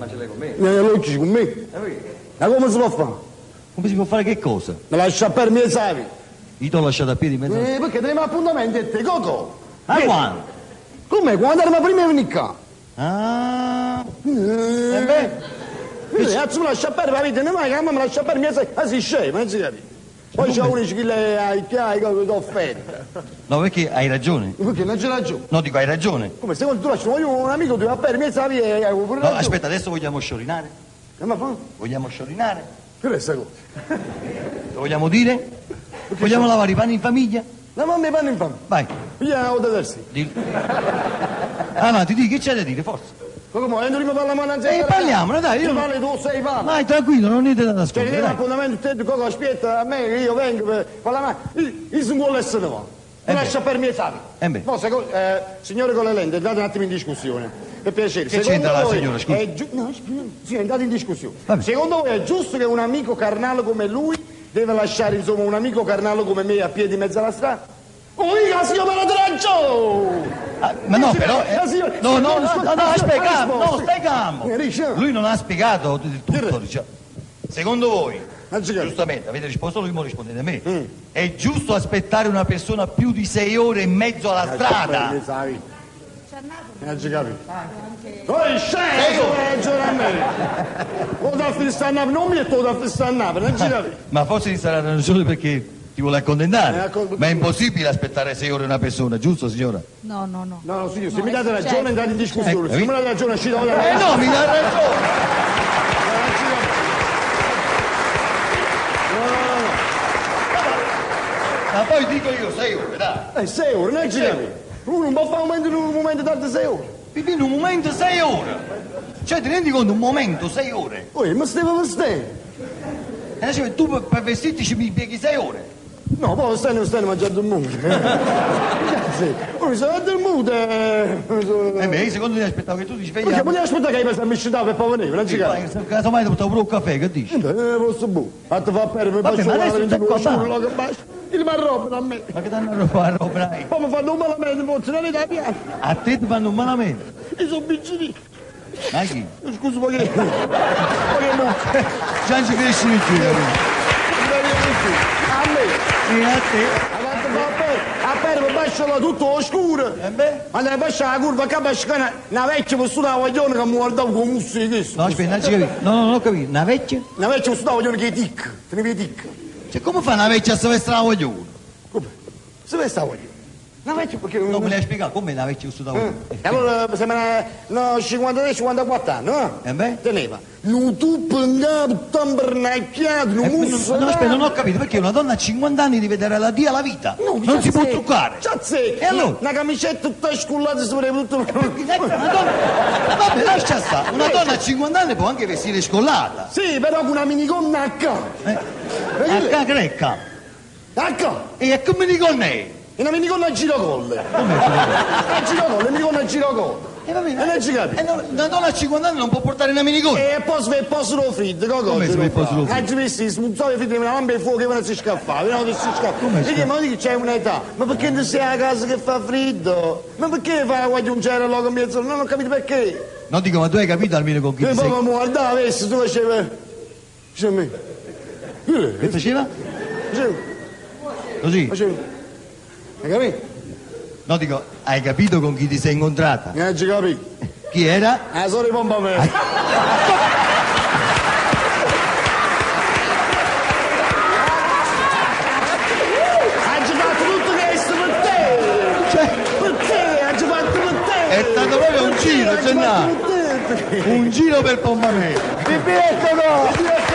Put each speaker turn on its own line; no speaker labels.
Ma ce l'hai con me?
Eh, logico, con me.
E?
Ma come si può fare?
Come si può fare che cosa?
Me lascia per me, sai?
Io ti ho lasciato a piedi in mezzo.
Eh, perché teniamo appuntamenti e te, Coco?
A
Che?
quando?
Come? Quando eravamo prima di venire qua?
Ah,
Eh, beh. Quindi, cazzo mi lascia per la vita, non è che a me mi lascia per me, sai? Ah, si scema, non si capisce. Poi c'è uno che le ai piai, che ti offende.
no, perché hai ragione.
Perché non c'è ragione.
No, dico hai ragione.
Come se tu lasci un amico ti va per me, sai? E hai pure
No,
ragione.
aspetta, adesso vogliamo sciorinare?
Eh, ma fa?
Vogliamo sciorinare?
Che è questa cosa?
Lo vogliamo dire? Vogliamo lavare i panni in famiglia?
La mamma e panno in fame.
Vai,
Via, o da terzi.
dillo. Avanti, di che c'è da dire, forza.
Come? E non parla mano
Eh, parliamone, dai, io
parli tu, sei fame.
Vai, tranquillo, non niente da
Cioè,
nascondere.
ti
dai.
appuntamento, te, Coco, aspetta a me che io vengo per fare la mano. Io, sono vuole essere no.
Eh beh.
lascia per?
Eh beh.
Mo, secondo- eh, signore con le lenti, andate un attimo in discussione. Per piacere.
Che
Secondo
c'entra la signora, scusi?
è giu- no, sì, andate in discussione.
Vabbè.
Secondo voi è giusto che un amico carnale come lui deve lasciare, insomma, un amico carnale come me a piedi in mezzo alla strada? Oh, io, signor Paratraggio!
Ah, ma no, però... eh, no, no, no, no,
ha
no,
risposto.
stai calmo.
Eh,
Lui non ha spiegato il tutto, diciamo. Secondo voi, giustamente, avete risposto lui, ma rispondete a me. È giusto aspettare una persona più di sei ore in mezzo alla strada?
Eh. Non ci capisco. Poi scendo, ragione a me. O da fissare non mi metto da fissare non ci capisco.
Ma forse ti sarà ragione perché ti vuole accondennare.
Eh, accond-
Ma è impossibile aspettare sei ore una persona, giusto signora?
No, no, no.
No, no, signor, se
No,
mi date
è
ragione andate in discussione.
Eh,
Se mi date ragione uscite da
Eh no, mi dà ragione! Ma poi dico io sei ore, dai.
Eh, sei ore, non ci capisco. Uno non può fare un momento in un momento tante sei ore.
Pipì, in un momento sei ore. Cioè, ti rendi conto, un momento, sei ore.
Poi, ma stai per stare?
E cioè, tu per, per vestirti ci mi impieghi sei ore.
No, poi stai non stai mangiando il mondo. Sì. Ora sono del mondo.
E
Eh,
me, secondo me aspettavo che tu ti
Perché
svegliavi.
vogliamo aspettare che mi sta miscitando per poi venire, non ci capisco.
Poi, Casomai ti portavo pure un caffè, che dici?
Eh, posso bu. A te fa perdere,
Vabbè,
poi
ma
ci
adesso
vuole
c'è
22
qua,
giorni, lo che basta. Il marrobano a me.
Ma che danno a fare, robrai?
Poi mi fanno un malamento, forse non è da piano.
A te ti fanno un malamento.
Io sono piccini.
Ma chi?
Scusa, ma che... Ma che mucca.
Già non ci cresci più, capito?
A me.
E a te?
Avanti fa a per, a per mi basciala tutto oscuro.
E beh?
Ma ne bascia la curva, che bascia una vecchia postura guaglione che mi guardava con mussi di questo.
No, aspetta, non ci capito. No, no, non ho capito. Una vecchia?
Una vecchia postura guaglione che è tic. Te ne vedi tic.
Cioè, come fa una vecchia a silvestre la voglio?
Come? Se vede sta guaglione? Una vecchia perché...
Non me l'hai spiegato, come vecchia su da
Eh, E allora sembra no, 53-54 anni, no?
E beh?
Teneva. Non tu pengato, tambernacchiato, non
Eh, no,
musso.
no, aspetta, non ho capito perché una donna a 50 anni deve dare la dia alla vita. non si può truccare.
C'è
E allora?
Una camicetta tutta scullata sopra tutto.
Ecco, una donna... Vabbè, lascia stare. Una donna a 50 anni può anche vestire scollata.
Sì, però con una minigonna a ca.
Eh? A greca.
A ca.
E come dico lei?
E una minigonna a girocolle.
Come
A girocolle, una minigonna a girocolle.
E va bene.
E non ci capi.
Eh, no, una donna a 50 anni non può portare una minigonna.
E poi sve poi solo freddo, coco.
Come sve poi solo freddo?
Oggi messi, smuzzava i freddi, una lampa di fuoco che non si scaffava, non si scaffava.
Come
E che, ma dici c'è un'età, ma perché non sei a casa che fa freddo? Ma perché fa guagliungere logo in mezzo? Non ho capito perché.
No, dico, ma tu hai capito almeno con chi
E
ti
poi
sei...
mi guardava, avessi, tu facevi... Facevi me.
Che faceva?
Facevi,
Così?
facevi. Hai capito?
No, dico, hai capito con chi ti sei incontrata?
Non ci capito.
Chi era?
Ah, sono i pompa me. Hai fatto tutto questo per te!
Cioè,
Per te, hai fatto per te!
È stato proprio un giro, Gennaro. un giro per Pompamento.
Ti becco, no!